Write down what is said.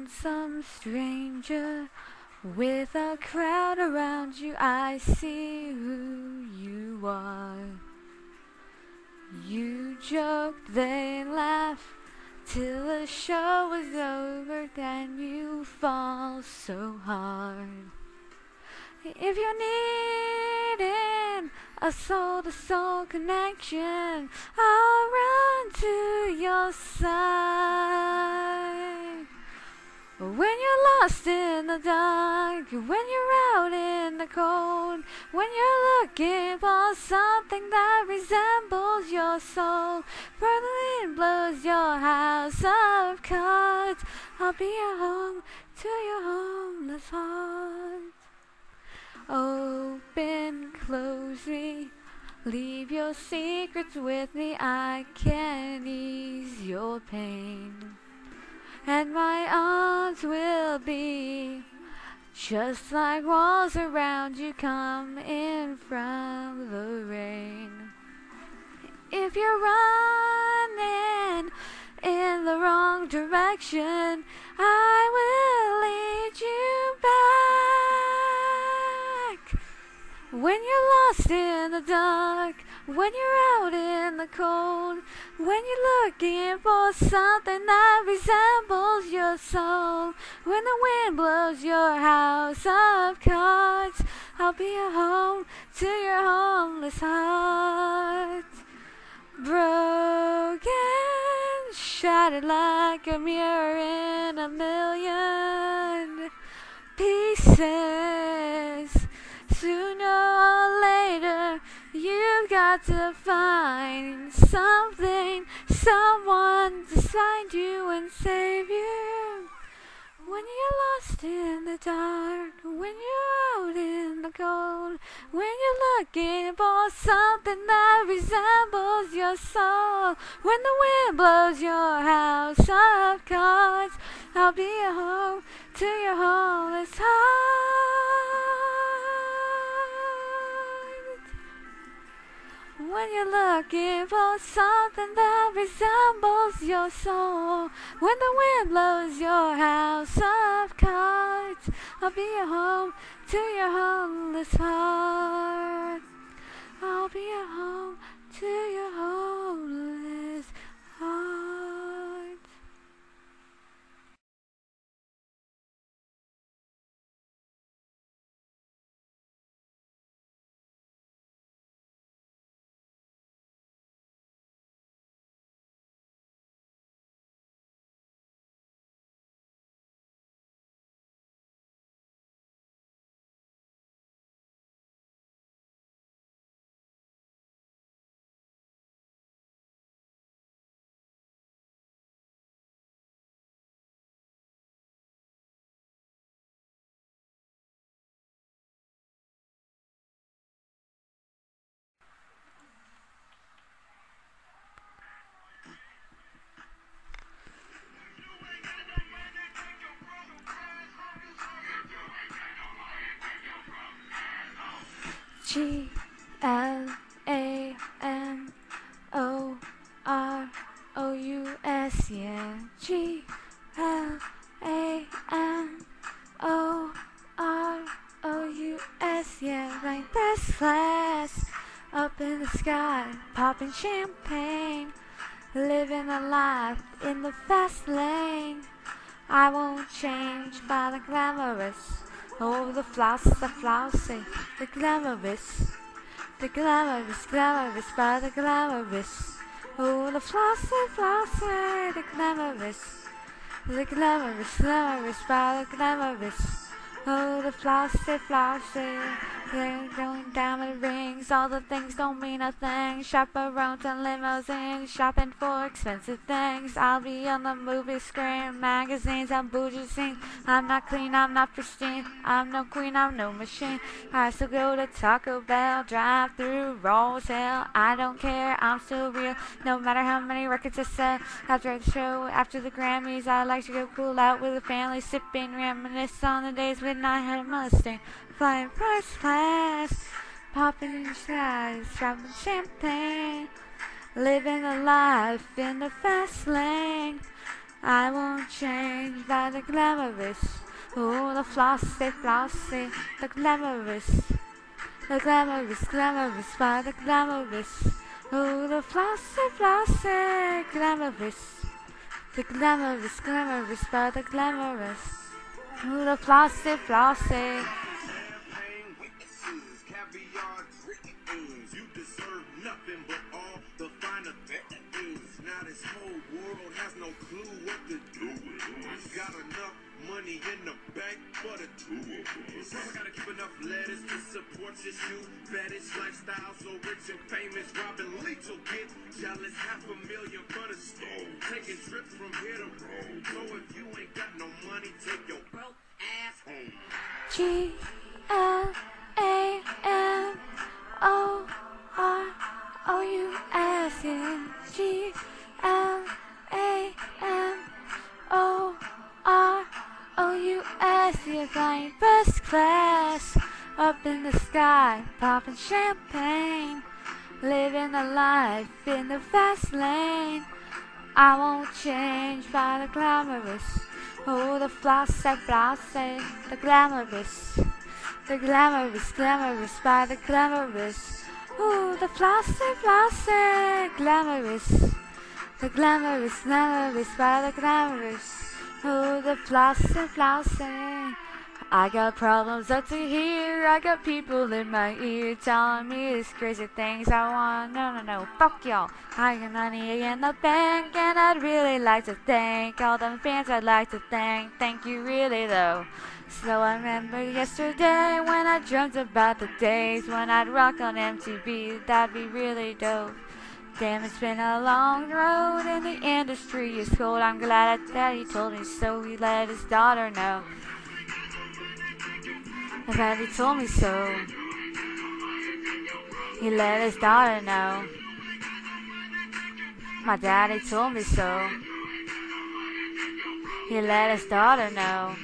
lonesome stranger with a crowd around you. I see who you are. You joked, they laughed till the show was over. Then you fall so hard. If you're needing a soul to soul connection, I'll run to your side. When you're lost in the dark, when you're out in the cold, when you're looking for something that resembles your soul, where the wind blows your house of cards, I'll be your home to your homeless heart. Open, close me, leave your secrets with me, I can ease your pain. And my arms will be just like walls around you come in from the rain. If you're running in the wrong direction, I will lead you back. When you're lost in the dark, when you're out in the cold, when you're looking for something that resembles your soul, when the wind blows your house of cards, I'll be a home to your homeless heart. Broken, shattered like a mirror in a million pieces. To find something, someone to find you and save you. When you're lost in the dark, when you're out in the cold, when you're looking for something that resembles your soul, when the wind blows your house of cards, I'll be a home to your homeless heart. When you're looking for something that resembles your soul, when the wind blows your house of cards, I'll be a home to your homeless heart. I'll be a home to your homeless U S, yeah. G L A M O R O U S, yeah. Like class up in the sky, popping champagne, living a life in the fast lane. I won't change by the glamorous. Oh, the floss, the flossy, the glamorous, the glamorous, glamorous by the glamorous. Oh, the flossy, flossy, the glamorous, the glamorous, glamorous by the glamorous. Oh, the flossy, flossy, they're going diamond rings. All the things don't mean a thing. Chaperones and limousines, shopping for expensive things. I'll be on the movie screen, magazines and bougie scenes. I'm not clean, I'm not pristine. I'm no queen, I'm no machine. I still go to Taco Bell, drive through Rose Hill. I don't care, I'm still real. No matter how many records I sell. After the show, after the Grammys, I like to go cool out with the family, sipping, reminisce on the days when I had a Mustang. Flying first class, popping in skies, dropping champagne, living a life in the fast lane. I won't change by the glamorous. Oh, the flossy, flossy, the glamorous. The glamorous, glamorous by the glamorous. Oh, the flossy, flossy, glamorous. The glamorous, glamorous by the glamorous. Oh, the flossy, flossy. Money in the bank for the two. Gotta keep enough letters to support fetish lifestyle. So rich and famous, Robin Leach will get jealous. Half a million for the stove. Taking trips from here to Rome. So if you ain't got no money, take your broke ass home. O U S You're flying first class up in the sky, popping champagne, living a life in the fast lane. I won't change by the glamorous. Oh, the flossy, flossy, the glamorous. The glamorous, glamorous by the glamorous. Oh, the flossy, flossy, glamorous. The glamorous, glamorous by the glamorous. Oh, the flossy, flossy. I got problems up to here. I got people in my ear telling me these crazy things I want. No, no, no, fuck y'all. I got money in the bank, and I'd really like to thank all the fans. I'd like to thank, thank you really though. So I remember yesterday when I dreamt about the days when I'd rock on MTV. That'd be really dope. Damn, it's been a long road and the industry is cold. I'm glad that daddy told me so. He let his daughter know. My daddy told me so. He let his daughter know. My daddy told me so. He let his daughter know.